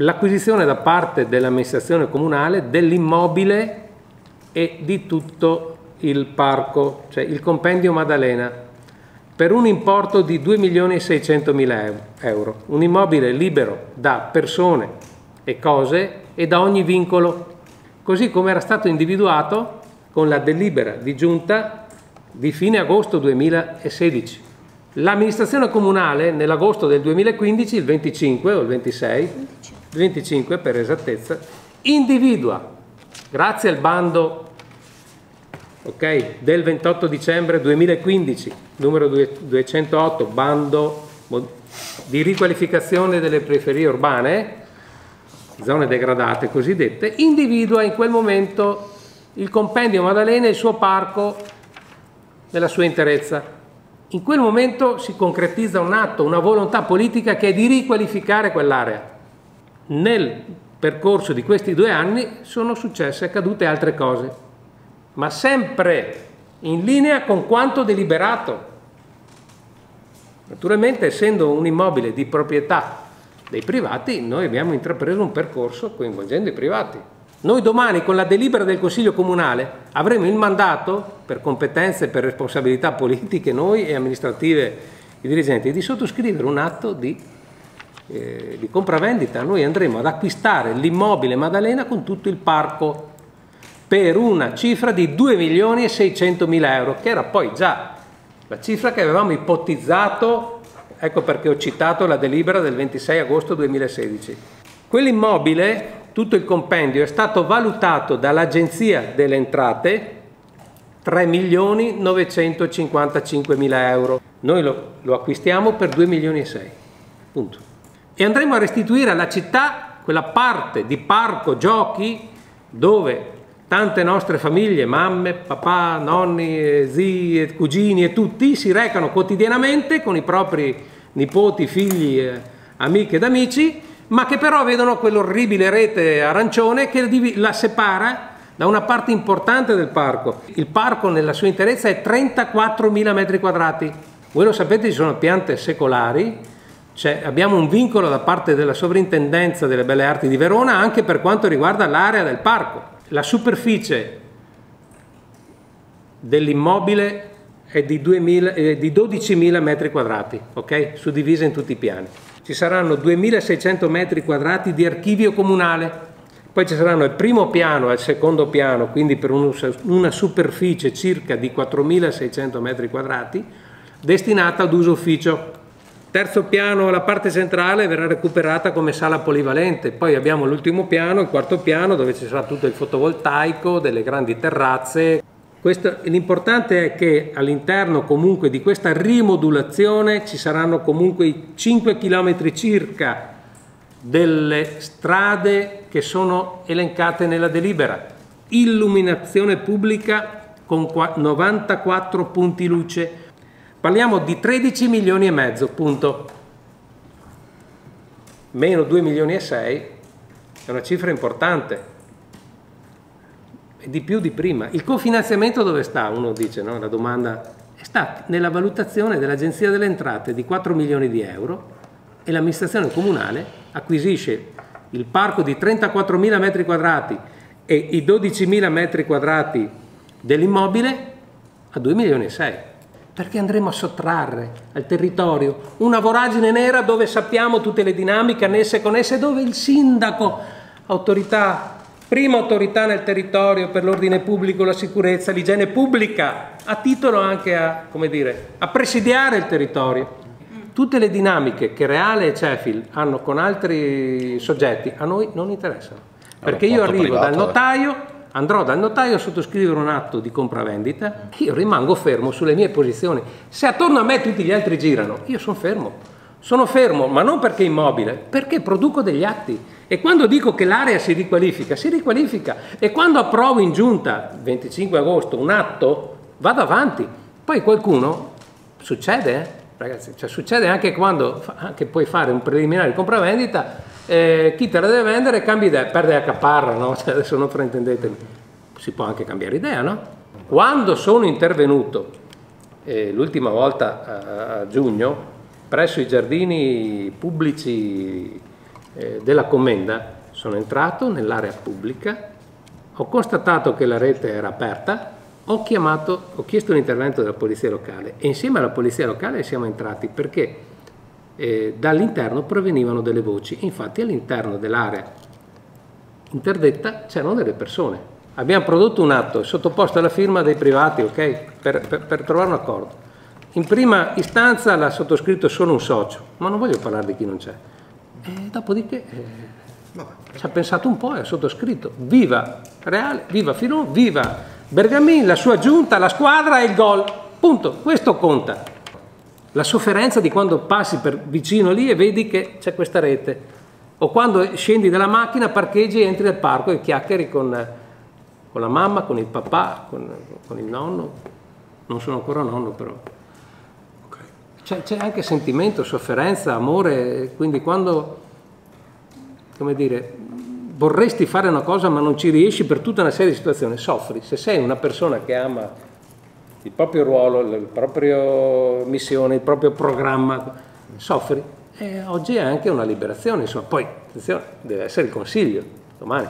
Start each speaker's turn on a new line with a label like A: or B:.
A: l'acquisizione da parte dell'amministrazione comunale dell'immobile e di tutto il parco, cioè il compendio Maddalena, per un importo di 2 milioni e 600 mila euro, un immobile libero da persone e cose e da ogni vincolo, così come era stato individuato con la delibera di giunta di fine agosto 2016. L'amministrazione comunale nell'agosto del 2015, il 25 o il 26, 25 per esattezza, individua, grazie al bando okay, del 28 dicembre 2015, numero 208, bando di riqualificazione delle periferie urbane, zone degradate cosiddette, individua in quel momento il compendio Maddalena e il suo parco nella sua interezza. In quel momento si concretizza un atto, una volontà politica che è di riqualificare quell'area. Nel percorso di questi due anni sono successe, accadute altre cose, ma sempre in linea con quanto deliberato. Naturalmente, essendo un immobile di proprietà dei privati, noi abbiamo intrapreso un percorso coinvolgendo i privati. Noi domani con la delibera del Consiglio Comunale avremo il mandato, per competenze e per responsabilità politiche noi e amministrative i dirigenti, di sottoscrivere un atto di, eh, di compravendita. Noi andremo ad acquistare l'immobile Maddalena con tutto il parco per una cifra di 2 milioni e 600 mila euro, che era poi già la cifra che avevamo ipotizzato, ecco perché ho citato la delibera del 26 agosto 2016. Quell'immobile tutto il compendio è stato valutato dall'Agenzia delle Entrate 3 milioni 955 mila euro. Noi lo, lo, acquistiamo per 2 milioni e 6. Punto. E andremo a restituire alla città quella parte di parco giochi dove tante nostre famiglie, mamme, papà, nonni, zii, cugini e tutti si recano quotidianamente con i propri nipoti, figli, amiche ed amici ma che però vedono quell'orribile rete arancione che la separa da una parte importante del parco. Il parco nella sua interezza è 34.000 metri quadrati. Voi lo sapete, ci sono piante secolari, cioè abbiamo un vincolo da parte della sovrintendenza delle belle arti di Verona anche per quanto riguarda l'area del parco. La superficie dell'immobile è di, 2000, eh, di 12.000 metri quadrati, ok? Suddivisa in tutti i piani ci saranno 2600 metri quadrati di archivio comunale, poi ci saranno il primo piano e il secondo piano, quindi per una superficie circa di 4600 metri quadrati, destinata ad uso ufficio. Terzo piano, la parte centrale verrà recuperata come sala polivalente, poi abbiamo l'ultimo piano, il quarto piano dove ci sarà tutto il fotovoltaico, delle grandi terrazze, L'importante è che all'interno comunque di questa rimodulazione ci saranno comunque 5 km circa delle strade che sono elencate nella delibera. Illuminazione pubblica con 94 punti luce. Parliamo di 13 milioni e mezzo, punto. Meno 2 milioni e 6 è una cifra importante di più di prima. Il cofinanziamento dove sta? Uno dice, no? La domanda sta nella valutazione dell'Agenzia delle Entrate di 4 milioni di euro e l'amministrazione comunale acquisisce il parco di 34.000 metri quadrati e i 12.000 metri quadrati dell'immobile a 2 milioni e 6 perché andremo a sottrarre al territorio una voragine nera dove sappiamo tutte le dinamiche annesse e connesse, dove il sindaco, autorità prima autorità nel territorio per l'ordine pubblico, la sicurezza, l'igiene pubblica, a titolo anche a, dire, a presidiare il territorio. Tutte le dinamiche che Reale e Cefil hanno con altri soggetti a noi non interessano. Perché io arrivo privato, dal eh. notaio, andrò dal notaio a sottoscrivere un atto di compravendita, io rimango fermo sulle mie posizioni. Se attorno a me tutti gli altri girano, io sono fermo. Sono fermo, ma non perché immobile, perché produco degli atti e quando dico che l'area si riqualifica, si riqualifica. E quando approvo in giunta, 25 agosto, un atto, vado avanti. Poi qualcuno, succede, eh? ragazzi, cioè succede anche quando anche puoi fare un preliminare di compravendita, eh, chi te la deve vendere cambia idea, perde la caparra, no? Cioè, adesso non fraintendetemi, si può anche cambiare idea, no? Quando sono intervenuto, eh, l'ultima volta a, a giugno, presso i giardini pubblici eh, della commenda sono entrato nell'area pubblica, ho constatato che la rete era aperta, ho, chiamato, ho chiesto l'intervento della polizia locale e insieme alla polizia locale siamo entrati perché eh, dall'interno provenivano delle voci. Infatti all'interno dell'area interdetta c'erano delle persone. Abbiamo prodotto un atto sottoposto alla firma dei privati, ok? Per, per, per trovare un accordo. In prima istanza l'ha sottoscritto solo un socio, ma non voglio parlare di chi non c'è. E dopodiché eh, ci ha pensato un po' e ha sottoscritto. Viva Reale, viva Filon, viva Bergamin, la sua giunta, la squadra e il gol. Punto. Questo conta. La sofferenza di quando passi per vicino lì e vedi che c'è questa rete. O quando scendi dalla macchina, parcheggi, entri nel parco e chiacchieri con, con la mamma, con il papà, con, con, il nonno. Non sono ancora nonno però. C'è, c'è anche sentimento, sofferenza, amore, quindi quando, come dire, vorresti fare una cosa ma non ci riesci per tutta una serie di situazioni, soffri. Se sei una persona che ama il proprio ruolo, la propria missione, il proprio programma, soffri. E oggi è anche una liberazione, insomma. Poi, attenzione, deve essere il consiglio, domani.